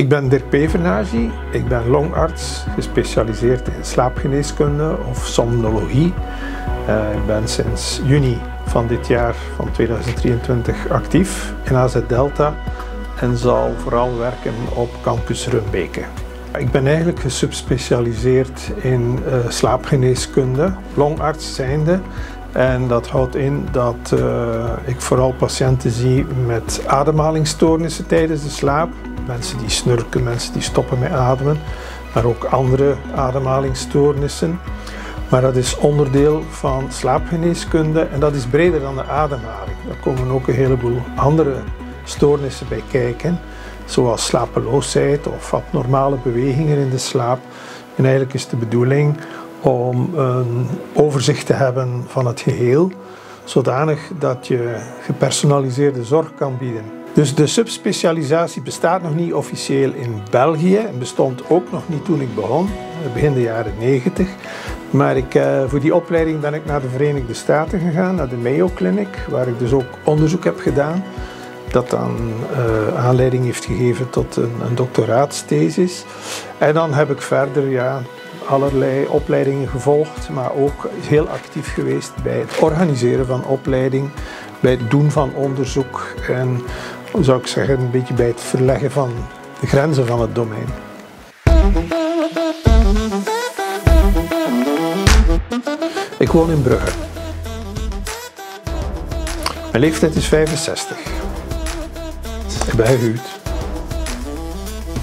Ik ben Dirk Pevernagi, ik ben longarts, gespecialiseerd in slaapgeneeskunde of somnologie. Uh, ik ben sinds juni van dit jaar, van 2023, actief in AZ Delta en zal vooral werken op campus Rumbeke. Ik ben eigenlijk gesubspecialiseerd in uh, slaapgeneeskunde, longarts zijnde. En dat houdt in dat uh, ik vooral patiënten zie met ademhalingsstoornissen tijdens de slaap. Mensen die snurken, mensen die stoppen met ademen, maar ook andere ademhalingsstoornissen. Maar dat is onderdeel van slaapgeneeskunde en dat is breder dan de ademhaling. Daar komen ook een heleboel andere stoornissen bij kijken, zoals slapeloosheid of abnormale bewegingen in de slaap. En eigenlijk is de bedoeling om een overzicht te hebben van het geheel, zodanig dat je gepersonaliseerde zorg kan bieden. Dus de subspecialisatie bestaat nog niet officieel in België en bestond ook nog niet toen ik begon, begin de jaren 90. Maar ik, uh, voor die opleiding ben ik naar de Verenigde Staten gegaan, naar de Mayo Clinic, waar ik dus ook onderzoek heb gedaan. Dat dan uh, aanleiding heeft gegeven tot een, een doctoraatsthesis. En dan heb ik verder ja, allerlei opleidingen gevolgd, maar ook heel actief geweest bij het organiseren van opleiding, bij het doen van onderzoek en zou ik zeggen een beetje bij het verleggen van de grenzen van het domein. Ik woon in Brugge. Mijn leeftijd is 65. Ik ben gehuwd.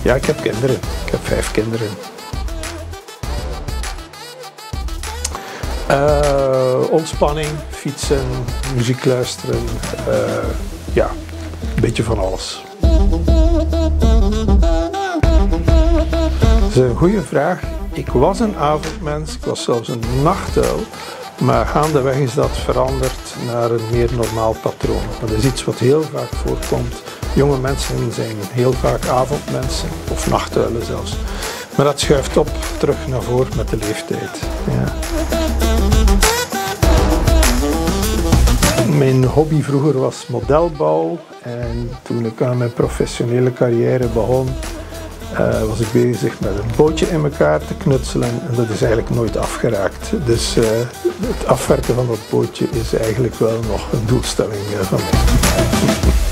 Ja, ik heb kinderen. Ik heb vijf kinderen. Uh, ontspanning, fietsen, muziek luisteren, uh, ja, een beetje van alles. Dat is een goede vraag. Ik was een avondmens, ik was zelfs een nachtuil, maar gaandeweg is dat veranderd naar een meer normaal patroon. Dat is iets wat heel vaak voorkomt. Jonge mensen zijn heel vaak avondmensen, of nachtuilen zelfs. Maar dat schuift op terug naar voren met de leeftijd. Ja. Mijn hobby vroeger was modelbouw en toen ik aan mijn professionele carrière begon, uh, was ik bezig met een bootje in elkaar te knutselen en dat is eigenlijk nooit afgeraakt. Dus uh, het afwerken van dat bootje is eigenlijk wel nog een doelstelling uh, van mij.